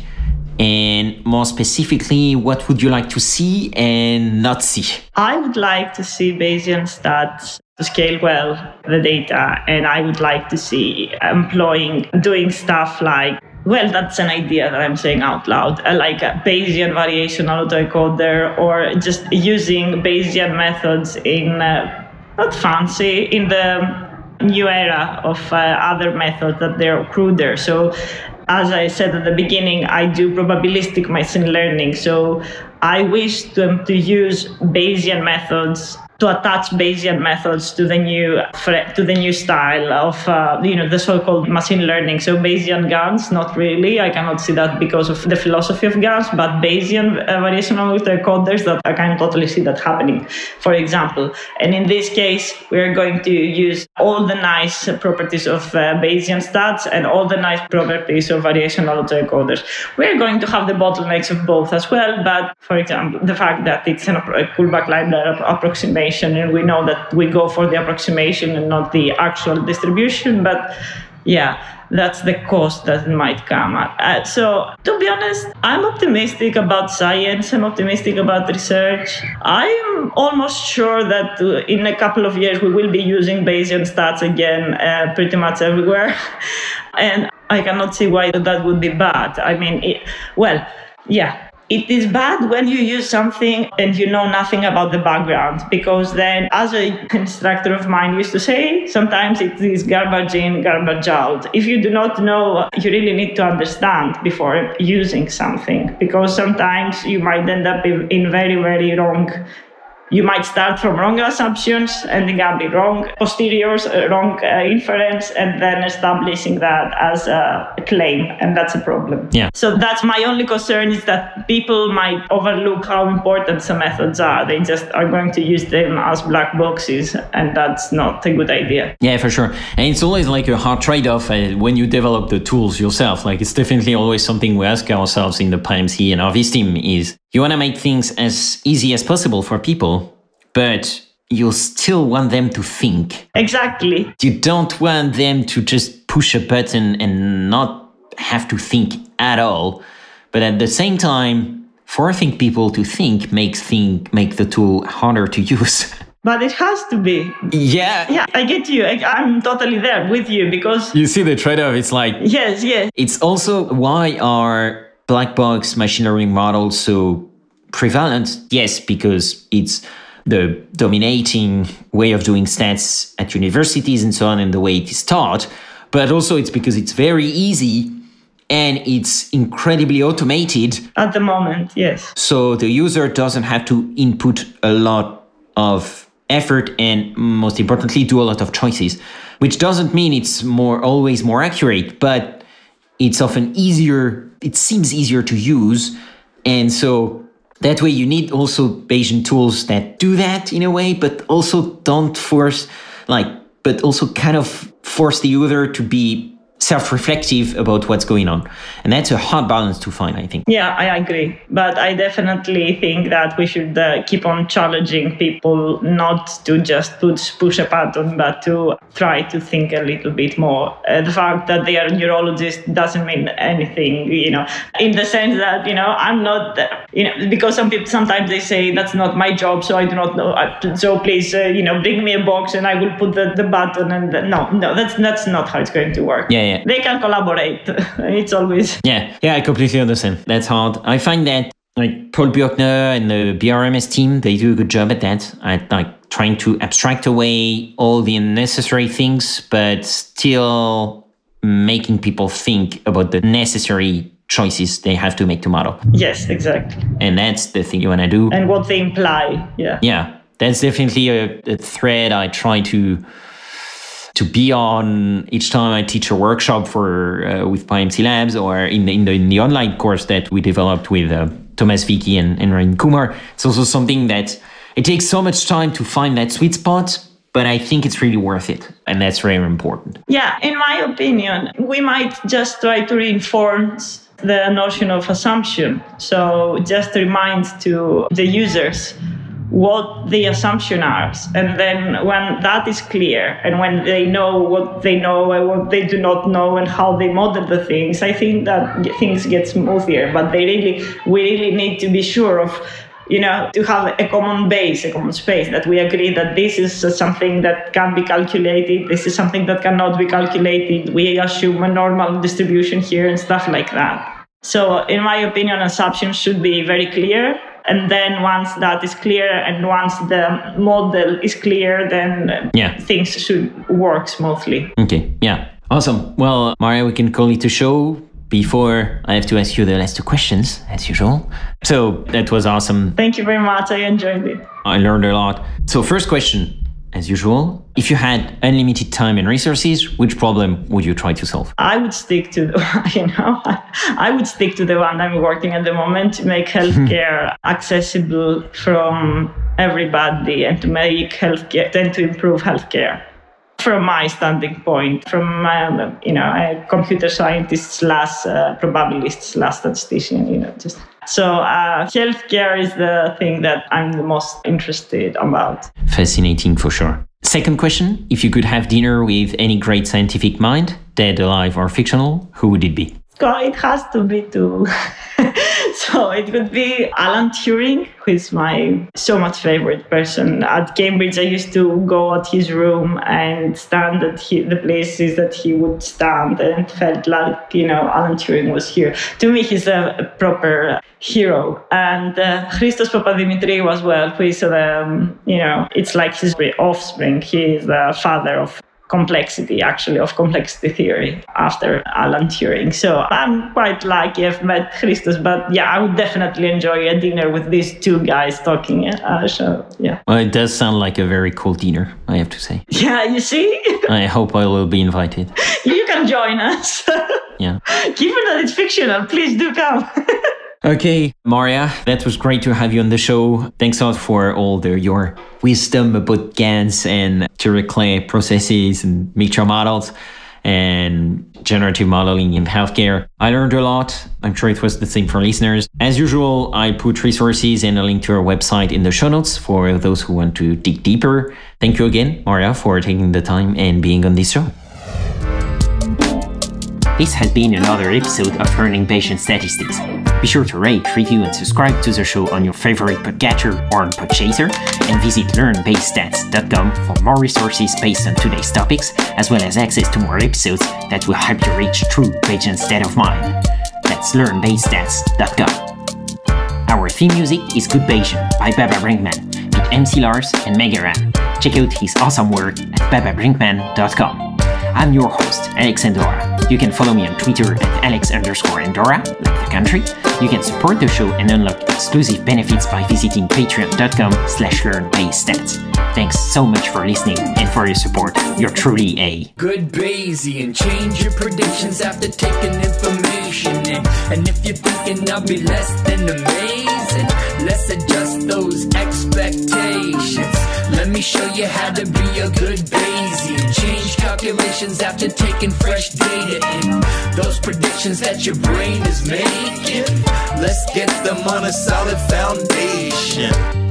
And more specifically, what would you like to see and not see? I would like to see Bayesian stats to scale well the data, and I would like to see employing doing stuff like well, that's an idea that I'm saying out loud, uh, like a Bayesian variational autoencoder, or just using Bayesian methods in uh, not fancy in the new era of uh, other methods that they're cruder. So, as I said at the beginning, I do probabilistic machine learning. So, I wish them to use Bayesian methods to attach Bayesian methods to the new to the new style of uh, you know the so-called machine learning. So Bayesian GANs, not really. I cannot see that because of the philosophy of GANs, but Bayesian uh, variational coders that I can totally see that happening. For example, and in this case, we are going to use all the nice properties of uh, Bayesian stats and all the nice properties of variational autoencoders. We're going to have the bottlenecks of both as well, but for example, the fact that it's a Kullback-Leibler approximation approximation, and we know that we go for the approximation and not the actual distribution. But yeah, that's the cost that might come. Uh, so, to be honest, I'm optimistic about science. I'm optimistic about research. I'm almost sure that uh, in a couple of years we will be using Bayesian stats again, uh, pretty much everywhere. and I cannot see why that would be bad. I mean, it, well, yeah, it is bad when you use something and you know nothing about the background because then, as a instructor of mine used to say, sometimes it is garbage in, garbage out. If you do not know, you really need to understand before using something because sometimes you might end up in very, very wrong you might start from wrong assumptions, ending up with wrong posteriors, uh, wrong uh, inference, and then establishing that as a claim, and that's a problem. Yeah. So that's my only concern is that people might overlook how important some methods are. They just are going to use them as black boxes, and that's not a good idea. Yeah, for sure. And it's always like a hard trade-off uh, when you develop the tools yourself. Like it's definitely always something we ask ourselves in the PyMC and ArviZ team is you want to make things as easy as possible for people, but you still want them to think. Exactly. You don't want them to just push a button and not have to think at all. But at the same time, forcing people to think makes think make the tool harder to use. But it has to be. Yeah. Yeah, I get you. I, I'm totally there with you because. You see the trade off. It's like. Yes, yes. It's also why are black box machine learning models so prevalent? Yes, because it's the dominating way of doing stats at universities and so on, and the way it is taught. But also, it's because it's very easy and it's incredibly automated. At the moment, yes. So the user doesn't have to input a lot of effort and most importantly do a lot of choices which doesn't mean it's more always more accurate but it's often easier it seems easier to use and so that way you need also bayesian tools that do that in a way but also don't force like but also kind of force the user to be self-reflective about what's going on. And that's a hard balance to find i think. Yeah i agree. But i definitely think that we should uh, keep on challenging people not to just push, push a button but to try to think a little bit more. Uh, the fact that they are neurologists doesn't mean anything you know in the sense that you know i'm not you know because some people sometimes they say that's not my job so i do not know uh, so please uh, you know bring me a box and i will put the, the button and the, no no that's that's not how it's going to work. Yeah yeah they can collaborate. it's always. Yeah, yeah, I completely understand. That's hard. I find that like Paul Bürkner and the BRMS team, they do a good job at that. At like trying to abstract away all the unnecessary things, but still making people think about the necessary choices they have to make to model. Yes, exactly. And that's the thing you want to do. And what they imply. Yeah. Yeah. that's definitely a, a thread I try to to be on each time I teach a workshop for uh, with PyMC Labs or in the, in the, in the online course that we developed with uh, Thomas Wiecki and, and Ravin Kumar. It's also something that it takes so much time to find that sweet spot, but I think it's really worth it. And that's very important. Yeah, in my opinion, we might just try to reinforce the notion of assumption. So just remind to the users what the assumption are. And then when that is clear and when they know what they know and what they do not know and how they model the things, I think that things get smoother. But they really, we really need to be sure of you know, to have a common base, a common space, that we agree that this is something that can be calculated, this is something that cannot be calculated, we assume a normal distribution here and stuff like that. So, in my opinion, assumptions should be very clear and then once that is clear and once the model is clear then yeah. things should work smoothly okay yeah awesome well maria we can call it a show before I have to ask you the last two questions, as usual. So that was awesome. Thank you very much. I enjoyed it. I learned a lot. So, first question as usual. If you had unlimited time and resources, which problem would you try to solve? I would stick to, the, you know, I would stick to the one I'm working at the moment to make hmm. healthcare accessible from everybody and to make healthcare, and to improve healthcare from my standing point, from my, you know, a computer scientist slash uh, probabilist slash statistician, you know, just so uh, healthcare is the thing that I'm the most interested about. Fascinating for sure. Second question: If you could have dinner with any great scientific mind, dead, alive, or fictional, who would it be? It has to be two. so it would be Alan Turing, who is my so much favorite person. At Cambridge, I used to go at his room and stand at he, the places that he would stand and felt like, you know, Alan Turing was here. To me, he's a, proper hero. And uh, Christos Papadimitriou as well, who is, um, you know, it's like his offspring. He is the father of complexity, actually, of complexity theory after Alan Turing. So I'm quite lucky I've met Christos, but yeah, I would definitely enjoy a dinner with these two guys talking. Uh, so yeah. Well, it does sound like a very cool dinner, I have to say. Yeah, you see? I hope I will be invited. you can join us. yeah. Given that it's fictional, please do come. Okay, Maria, that was great to have you on the show. Thanks a lot for all the your wisdom about GANs and Dirichlet processes and mixture models and generative modeling in healthcare. I learned a lot. I'm sure it was the same for listeners. As usual, I put resources and a link to our website in the show notes for those who want to dig deeper. Thank you again, Maria, for taking the time and being on this show. This has been another episode of Learning Bayesian Statistics. Be sure to rate, review, and subscribe to the show on your favorite podcatcher or on Podchaser, and visit learnbayesstats.com for more resources based on today's topics, as well as access to more episodes that will help you reach true Bayesian state of mind. That's learnbayesstats.com. Our theme music is Good Bayesian by Baba Brinkman with MC Lars and Mega Ran. Check out his awesome work at bababrinkman.com. I'm your host, Alex Andorra. You can follow me on Twitter at Alex underscore Andorra, like the country. You can support the show and unlock exclusive benefits by visiting patreon.com slash learnbayesstats. Thanks so much for listening and for your support. You're truly a good Bayesian. Change your predictions after taking information in. And if you're thinking I'll be less than amazing, let's adjust those expectations. Let me show you how to be a good Bayesian. Change calculations after taking fresh data in. Those predictions that your brain is making, let's get them on a solid foundation.